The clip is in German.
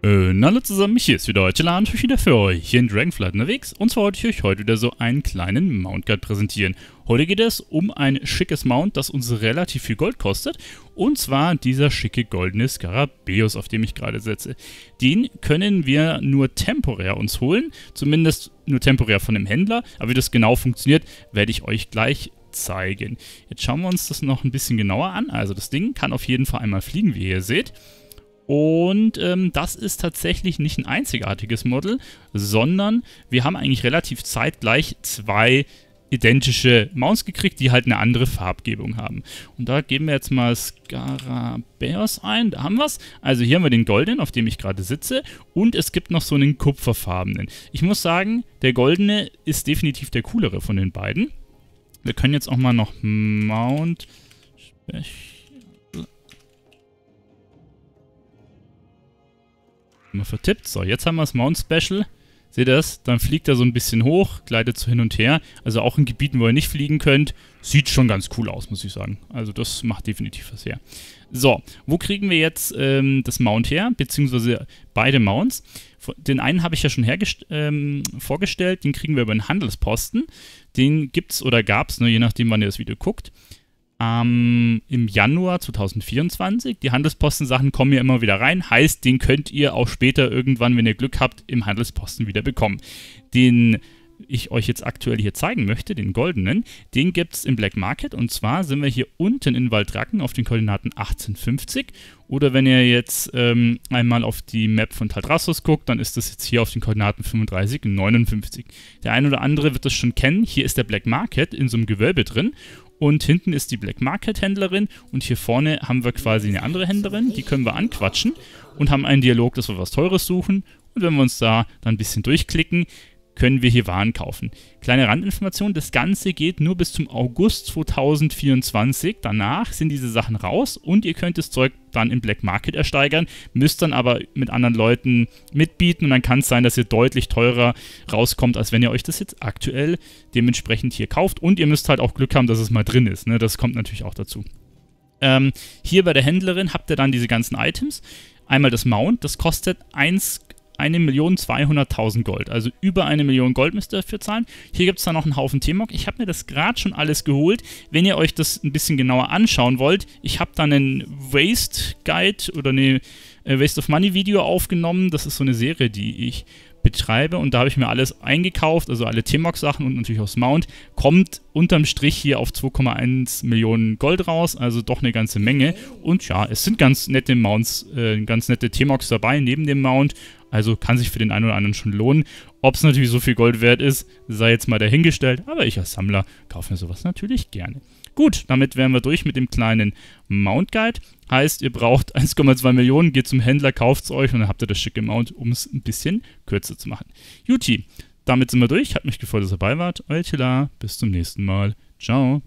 Äh, hallo zusammen, hier ist wieder heute Lan wieder für euch hier in Dragonflight unterwegs und zwar wollte ich euch heute wieder so einen kleinen Mount Guide präsentieren. Heute geht es um ein schickes Mount, das uns relativ viel Gold kostet und zwar dieser schicke goldene Skarabäus, auf dem ich gerade sitze. Den können wir nur temporär uns holen, zumindest nur temporär von dem Händler, aber wie das genau funktioniert, werde ich euch gleich zeigen. Jetzt schauen wir uns das noch ein bisschen genauer an. Also das Ding kann auf jeden Fall einmal fliegen, wie ihr seht. Und ähm, das ist tatsächlich nicht ein einzigartiges Model, sondern wir haben eigentlich relativ zeitgleich zwei identische Mounts gekriegt, die halt eine andere Farbgebung haben. Und da geben wir jetzt mal Scarabeus ein, da haben wir es. Also hier haben wir den goldenen, auf dem ich gerade sitze und es gibt noch so einen kupferfarbenen. Ich muss sagen, der goldene ist definitiv der coolere von den beiden. Wir können jetzt auch mal noch Mount Special Mal vertippt. So, jetzt haben wir das Mount Special. Seht ihr das? Dann fliegt er so ein bisschen hoch, gleitet so hin und her. Also auch in Gebieten, wo ihr nicht fliegen könnt. Sieht schon ganz cool aus, muss ich sagen. Also das macht definitiv was her. So, wo kriegen wir jetzt ähm, das Mount her? Beziehungsweise beide Mounts. Den einen habe ich ja schon ähm, vorgestellt. Den kriegen wir über den Handelsposten. Den gibt es oder gab es, ne, je nachdem, wann ihr das Video guckt ähm, im Januar 2024. Die Handelsposten-Sachen kommen ja immer wieder rein. Heißt, den könnt ihr auch später irgendwann, wenn ihr Glück habt, im Handelsposten wieder bekommen. Den ich euch jetzt aktuell hier zeigen möchte, den goldenen, den gibt es im Black Market. Und zwar sind wir hier unten in Waldracken auf den Koordinaten 1850 oder wenn ihr jetzt ähm, einmal auf die Map von Taldrassos guckt, dann ist das jetzt hier auf den Koordinaten 35 und 59. Der eine oder andere wird das schon kennen, hier ist der Black Market in so einem Gewölbe drin. Und hinten ist die Black Market Händlerin. Und hier vorne haben wir quasi eine andere Händlerin, die können wir anquatschen und haben einen Dialog, dass wir was Teures suchen. Und wenn wir uns da dann ein bisschen durchklicken, können wir hier Waren kaufen. Kleine Randinformation, das Ganze geht nur bis zum August 2024. Danach sind diese Sachen raus und ihr könnt das Zeug dann im Black Market ersteigern, müsst dann aber mit anderen Leuten mitbieten und dann kann es sein, dass ihr deutlich teurer rauskommt, als wenn ihr euch das jetzt aktuell dementsprechend hier kauft und ihr müsst halt auch Glück haben, dass es mal drin ist. Ne? Das kommt natürlich auch dazu. Ähm, hier bei der Händlerin habt ihr dann diese ganzen Items. Einmal das Mount, das kostet 1 1.200.000 Gold. Also über eine Million Gold müsst ihr dafür zahlen. Hier gibt es dann noch einen Haufen T-Mog. Ich habe mir das gerade schon alles geholt. Wenn ihr euch das ein bisschen genauer anschauen wollt, ich habe dann einen Waste Guide oder eine äh, Waste of Money Video aufgenommen. Das ist so eine Serie, die ich betreibe und da habe ich mir alles eingekauft, also alle T-Mox-Sachen und natürlich auch das Mount, kommt unterm Strich hier auf 2,1 Millionen Gold raus, also doch eine ganze Menge und ja, es sind ganz nette Mounts, äh, ganz nette T-Mox dabei neben dem Mount also kann sich für den einen oder anderen schon lohnen. Ob es natürlich so viel Gold wert ist, sei jetzt mal dahingestellt. Aber ich als Sammler kaufe mir sowas natürlich gerne. Gut, damit wären wir durch mit dem kleinen Mount Guide. Heißt, ihr braucht 1,2 Millionen, geht zum Händler, kauft es euch und dann habt ihr das schicke Mount, um es ein bisschen kürzer zu machen. Juti, damit sind wir durch. Hat mich gefreut, dass ihr dabei wart. Euer Tila, bis zum nächsten Mal. Ciao.